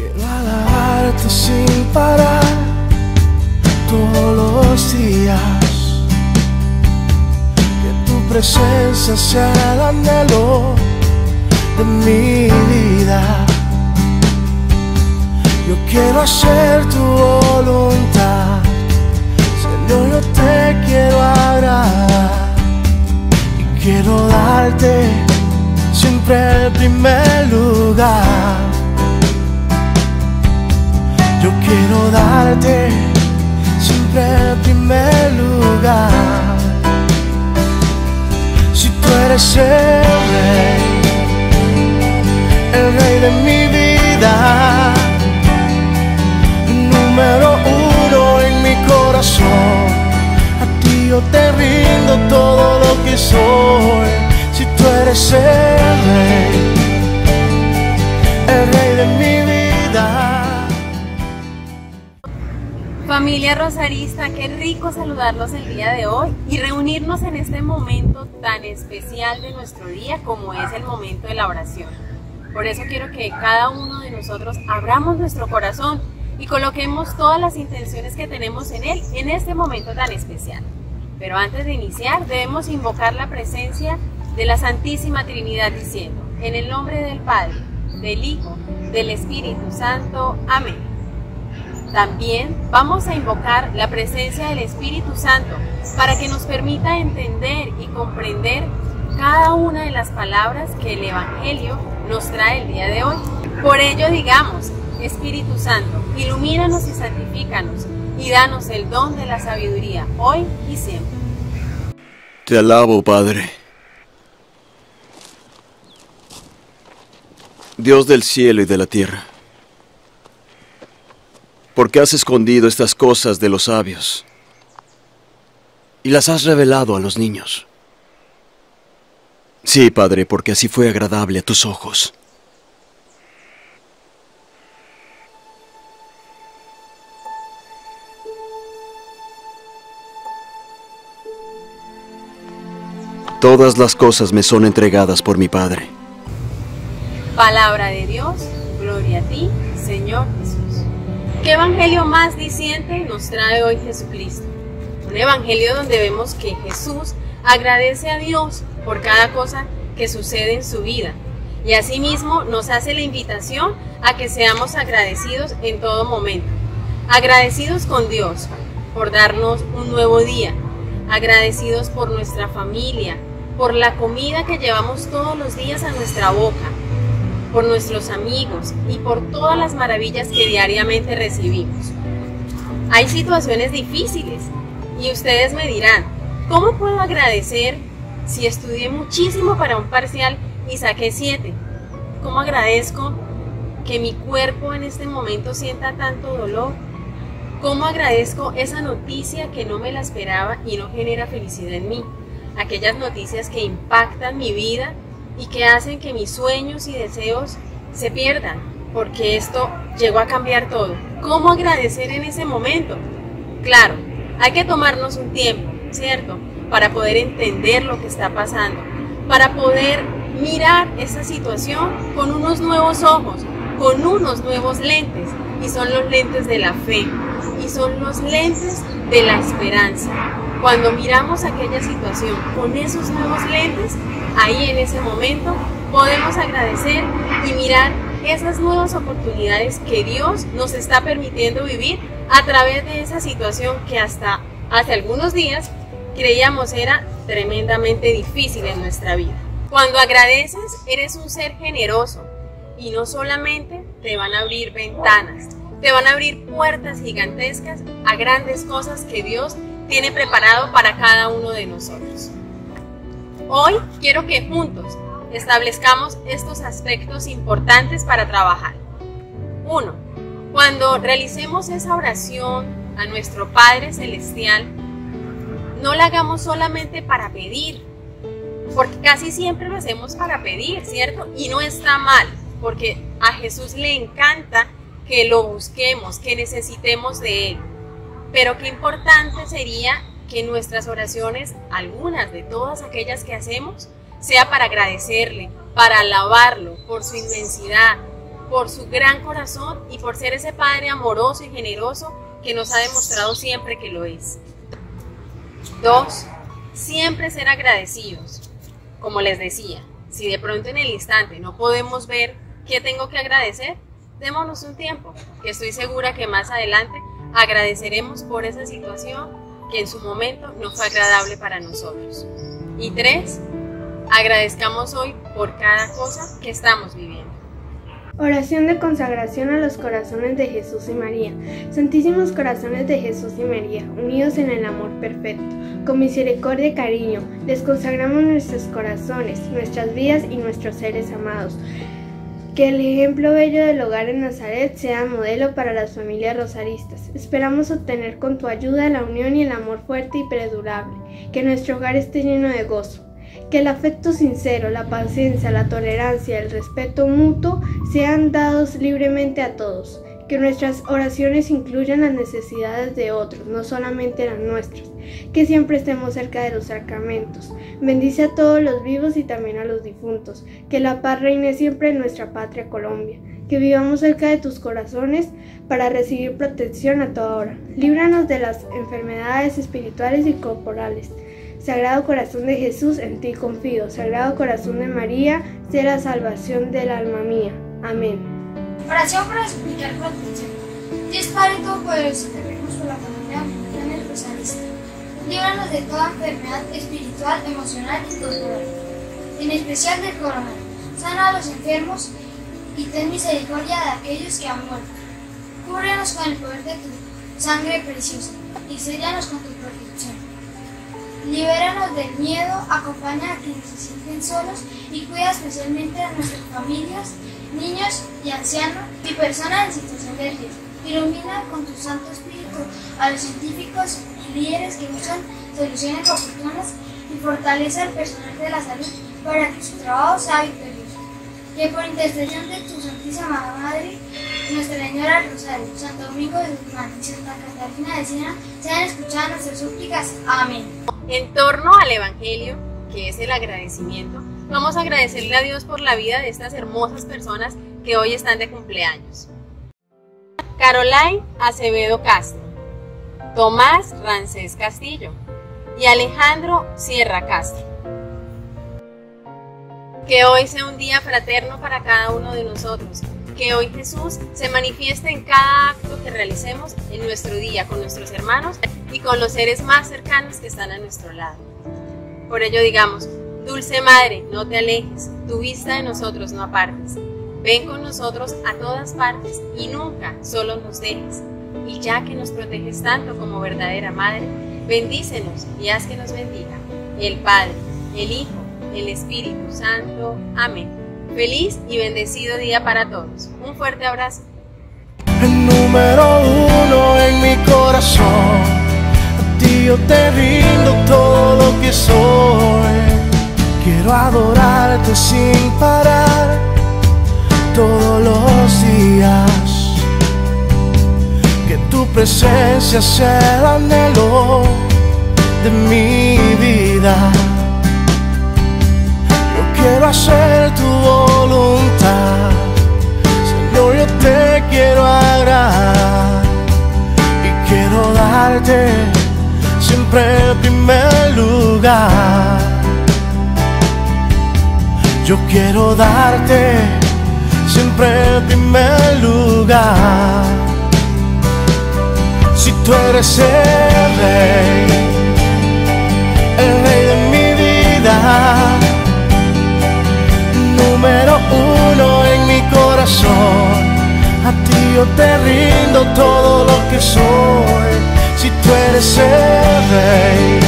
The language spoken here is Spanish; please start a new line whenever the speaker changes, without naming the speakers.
Quiero alabarte sin parar todos los días. Que tu presencia sea el anhelo de mi vida. Yo quiero hacer tu voluntad. Señor, yo te quiero agradar. Y quiero darte siempre el primer lugar. Darte siempre el primer lugar. Si tú eres el rey, el rey de mi vida, número uno en mi corazón. A ti yo te rindo todo lo que soy. Si tú eres el rey, el rey
Familia Rosarista, qué rico saludarlos el día de hoy y reunirnos en este momento tan especial de nuestro día como es el momento de la oración. Por eso quiero que cada uno de nosotros abramos nuestro corazón y coloquemos todas las intenciones que tenemos en él en este momento tan especial. Pero antes de iniciar debemos invocar la presencia de la Santísima Trinidad diciendo, en el nombre del Padre, del Hijo, del Espíritu Santo. Amén. También vamos a invocar la presencia del Espíritu Santo para que nos permita entender y comprender cada una de las palabras que el Evangelio nos trae el día de hoy. Por ello digamos, Espíritu Santo, ilumínanos y santifícanos y danos el don de la sabiduría hoy y siempre.
Te alabo, Padre. Dios del cielo y de la tierra. Porque has escondido estas cosas de los sabios y las has revelado a los niños. Sí, Padre, porque así fue agradable a tus ojos. Todas las cosas me son entregadas por mi Padre.
Palabra de Dios, gloria a ti, Señor. ¿Qué evangelio más diciente nos trae hoy Jesucristo? Un evangelio donde vemos que Jesús agradece a Dios por cada cosa que sucede en su vida y asimismo nos hace la invitación a que seamos agradecidos en todo momento. Agradecidos con Dios por darnos un nuevo día, agradecidos por nuestra familia, por la comida que llevamos todos los días a nuestra boca, por nuestros amigos y por todas las maravillas que diariamente recibimos. Hay situaciones difíciles y ustedes me dirán, ¿cómo puedo agradecer si estudié muchísimo para un parcial y saqué 7? ¿Cómo agradezco que mi cuerpo en este momento sienta tanto dolor? ¿Cómo agradezco esa noticia que no me la esperaba y no genera felicidad en mí? Aquellas noticias que impactan mi vida y que hacen que mis sueños y deseos se pierdan, porque esto llegó a cambiar todo. ¿Cómo agradecer en ese momento? Claro, hay que tomarnos un tiempo, ¿cierto? Para poder entender lo que está pasando, para poder mirar esa situación con unos nuevos ojos, con unos nuevos lentes, y son los lentes de la fe, y son los lentes de la esperanza. Cuando miramos aquella situación con esos nuevos lentes, ahí en ese momento podemos agradecer y mirar esas nuevas oportunidades que Dios nos está permitiendo vivir a través de esa situación que hasta hace algunos días creíamos era tremendamente difícil en nuestra vida. Cuando agradeces, eres un ser generoso y no solamente te van a abrir ventanas, te van a abrir puertas gigantescas a grandes cosas que Dios tiene preparado para cada uno de nosotros. Hoy quiero que juntos establezcamos estos aspectos importantes para trabajar. Uno, cuando realicemos esa oración a nuestro Padre Celestial, no la hagamos solamente para pedir, porque casi siempre lo hacemos para pedir, ¿cierto? Y no está mal, porque a Jesús le encanta que lo busquemos, que necesitemos de Él. Pero qué importante sería que nuestras oraciones, algunas de todas aquellas que hacemos, sea para agradecerle, para alabarlo por su inmensidad, por su gran corazón y por ser ese Padre amoroso y generoso que nos ha demostrado siempre que lo es. Dos, siempre ser agradecidos. Como les decía, si de pronto en el instante no podemos ver qué tengo que agradecer, démonos un tiempo, que estoy segura que más adelante agradeceremos por esa situación que en su momento no fue agradable para nosotros. Y tres, agradezcamos hoy por cada cosa que estamos viviendo.
Oración de consagración a los corazones de Jesús y María. Santísimos corazones de Jesús y María, unidos en el amor perfecto, con misericordia y cariño, les consagramos nuestros corazones, nuestras vidas y nuestros seres amados. Que el ejemplo bello del hogar en Nazaret sea modelo para las familias rosaristas. Esperamos obtener con tu ayuda la unión y el amor fuerte y perdurable. Que nuestro hogar esté lleno de gozo. Que el afecto sincero, la paciencia, la tolerancia, el respeto mutuo sean dados libremente a todos. Que nuestras oraciones incluyan las necesidades de otros, no solamente las nuestras. Que siempre estemos cerca de los sacramentos. Bendice a todos los vivos y también a los difuntos. Que la paz reine siempre en nuestra patria Colombia. Que vivamos cerca de tus corazones para recibir protección a toda hora. Líbranos de las enfermedades espirituales y corporales. Sagrado Corazón de Jesús, en ti confío. Sagrado Corazón de María, sé la salvación del alma mía. Amén.
Oración para suplicar protección. Dios Padre Todopoderoso, te pedimos por la familia Daniel Rosalista. Líbranos de toda enfermedad espiritual, emocional y corporal, en especial del coronavirus. Sana a los enfermos y ten misericordia de aquellos que han muerto. Cúbrenos con el poder de tu sangre preciosa y séllanos con tu protección. Libéranos del miedo, acompaña a quienes se sienten solos y cuida especialmente a nuestras familias, niños y ancianos y personas en situación de riesgo. Ilumina con tu Santo Espíritu a los científicos líderes que buscan soluciones oportunas y fortalece al personal de la salud para que su trabajo sea victorioso. Que por intercesión de tu Santísima Madre, Nuestra Señora Rosario, Santo Domingo de Guzmán y Santa Catalina de Siena, sean escuchadas nuestras súplicas. Amén.
En torno al Evangelio, que es el agradecimiento, vamos a agradecerle a Dios por la vida de estas hermosas personas que hoy están de cumpleaños. Caroline Acevedo Castro, Tomás Rancés Castillo y Alejandro Sierra Castro. Que hoy sea un día fraterno para cada uno de nosotros. Que hoy Jesús se manifieste en cada acto que realicemos en nuestro día con nuestros hermanos y con los seres más cercanos que están a nuestro lado. Por ello digamos, Dulce Madre, no te alejes, tu vista de nosotros no apartes. Ven con nosotros a todas partes y nunca solo nos dejes. Y ya que nos proteges tanto como verdadera Madre, bendícenos y haz que nos bendiga el Padre, el Hijo, el Espíritu Santo. Amén. Feliz y bendecido día para todos. Un fuerte abrazo.
El número uno en mi corazón. A ti yo te rindo todo lo que soy. Quiero adorarte sin parar todos los días. Presencia sea el anhelo de mi vida. Yo quiero hacer tu voluntad. Señor, yo te quiero agradar y quiero darte siempre el primer lugar. Yo quiero darte siempre el primer lugar. Tú eres el rey, el rey de mi vida, número uno en mi corazón. A ti yo te rindo todo lo que soy. Si tú eres el rey